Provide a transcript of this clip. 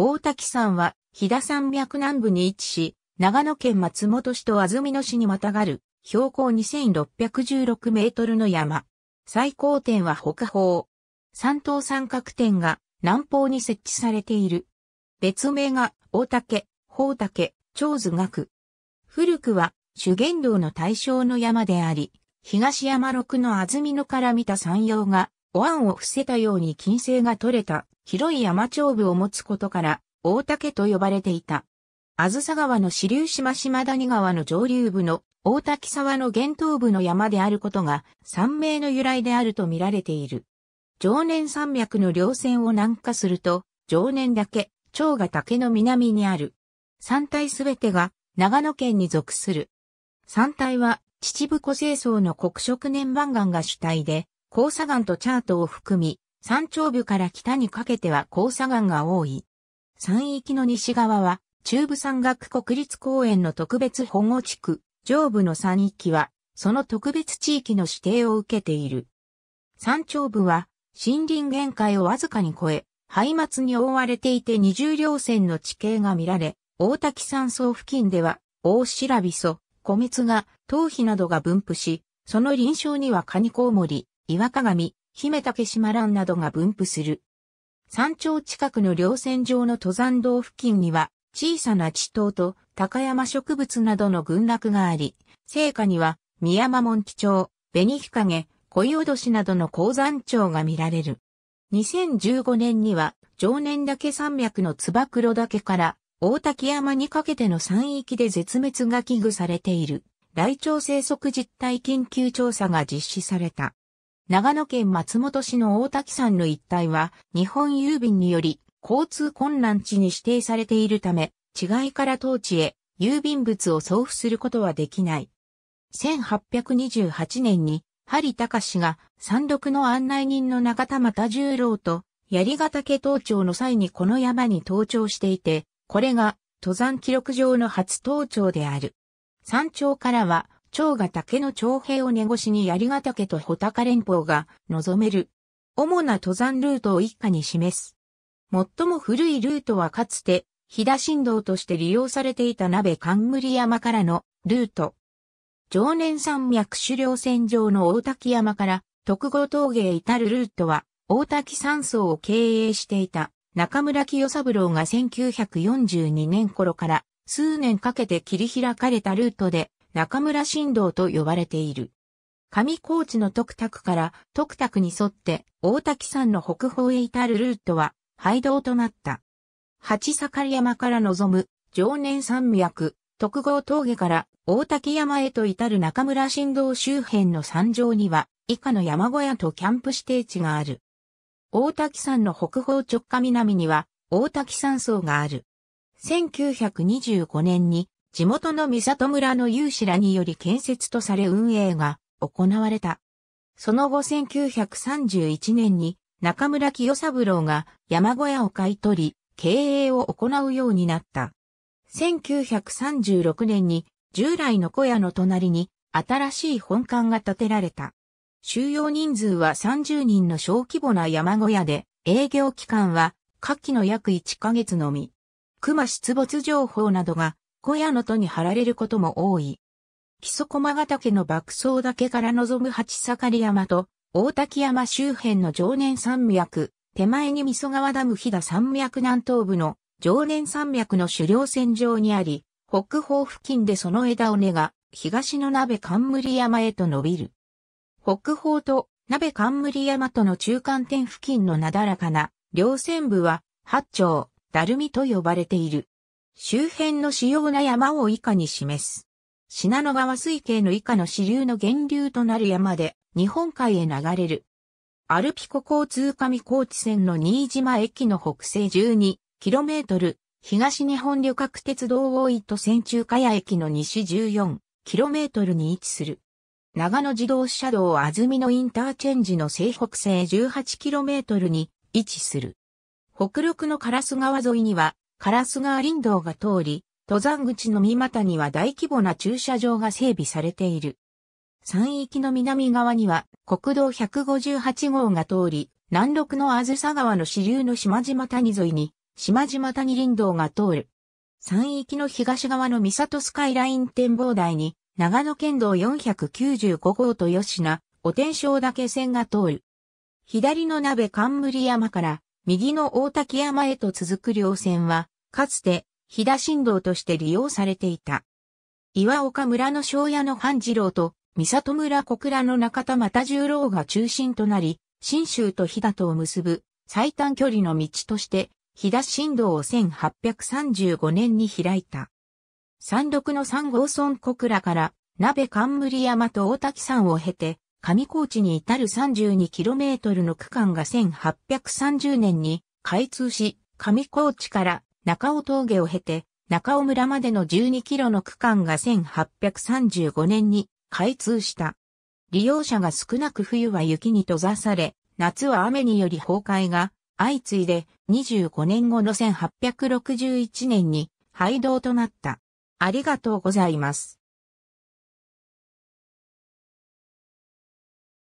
大滝山は、飛騨山脈南部に位置し、長野県松本市と安曇野市にまたがる、標高2616メートルの山。最高点は北方。三等三角点が南方に設置されている。別名が大竹、宝竹、長図学。古くは修験道の対象の山であり、東山六の安曇野から見た山陽が、お椀を伏せたように金星が取れた広い山頂部を持つことから、大竹と呼ばれていた。あずさ川の支流島島谷川の上流部の大滝沢の源頭部の山であることが山名の由来であると見られている。常年山脈の稜線を南下すると、常年岳、長が竹の南にある。山体すべてが長野県に属する。山体は秩父湖清層の黒色年番岩が主体で、黄砂岩とチャートを含み、山頂部から北にかけては黄砂岩が多い。山域の西側は中部山岳国立公園の特別保護地区、上部の山域は、その特別地域の指定を受けている。山頂部は、森林限界をわずかに超え、灰末に覆われていて二重稜線の地形が見られ、大滝山荘付近では、大白びそ、小蜜が、頭皮などが分布し、その臨床にはカニコウモリ、岩鏡、姫竹島蘭などが分布する。山頂近くの稜線上の登山道付近には、小さな地頭と高山植物などの群落があり、聖火には宮山門地町、紅日陰、恋おどしなどの鉱山町が見られる。2015年には常年岳山脈のつば九郎岳から大滝山にかけての山域で絶滅が危惧されている。大腸生息実態緊急調査が実施された。長野県松本市の大滝山の一帯は日本郵便により交通困難地に指定されているため、違いから当地へ郵便物を送付することはできない。1828年に、針隆が山麓の案内人の中田又十郎と槍ヶ岳登頂の際にこの山に登頂していて、これが登山記録上の初登頂である。山頂からは、長が岳の長平を根越しに槍ヶ岳と穂高連峰が望める。主な登山ルートを一家に示す。最も古いルートはかつて、飛騨振動として利用されていた鍋冠山からのルート。常年山脈狩猟線上の大滝山から徳郷峠へ至るルートは、大滝山荘を経営していた中村清三郎が1942年頃から数年かけて切り開かれたルートで中村振動と呼ばれている。上高地の徳卓から徳卓に沿って大滝山の北方へ至るルートは廃道となった。八盛山から望む常年山脈、徳郷峠から大滝山へと至る中村新道周辺の山上には以下の山小屋とキャンプ指定地がある。大滝山の北方直下南には大滝山荘がある。1925年に地元の三里村の有志らにより建設とされ運営が行われた。その後1931年に中村清三郎が山小屋を買い取り、経営を行うようになった。1936年に従来の小屋の隣に新しい本館が建てられた。収容人数は30人の小規模な山小屋で、営業期間は夏季の約1ヶ月のみ。熊出没情報などが小屋の戸に貼られることも多い。木曽駒ヶ岳の爆走岳から望む八盛山と大滝山周辺の常年山脈、手前に味噌川ダム飛騨山脈南東部の常年山脈の狩猟線上にあり、北方付近でその枝尾根が東の鍋冠山へと伸びる。北方と鍋冠山との中間点付近のなだらかな稜線部は八丁、だるみと呼ばれている。周辺の主要な山を以下に示す。信濃川水系の以下の支流の源流となる山で、日本海へ流れる。アルピコ交通上高地線の新島駅の北西 12km、東日本旅客鉄道大糸線中華屋駅の西 14km に位置する。長野自動車道安曇野インターチェンジの西北西 18km に位置する。北陸の烏川沿いには、烏川林道が通り、登山口の三股には大規模な駐車場が整備されている。山域の南側には国道158号が通り、南麓のあずさ川の支流の島々谷沿いに島々谷林道が通る。山域の東側の三里スカイライン展望台に、長野県道495号と吉名、お天正岳線が通る。左の鍋冠山から、右の大滝山へと続く両線は、かつて、飛騨新道として利用されていた。岩岡村の庄屋の半次郎と、三里村小倉の中田又十郎が中心となり、新州と飛騨とを結ぶ最短距離の道として、飛騨新道を1835年に開いた。山麓の三号村小倉から、鍋冠山と大滝山を経て、上高地に至る 32km の区間が1830年に開通し、上高地から中尾峠を経て、中尾村までの 12km の区間が1835年に開通した。利用者が少なく冬は雪に閉ざされ、夏は雨により崩壊が相次いで25年後の1861年に廃道となった。ありがとうございます。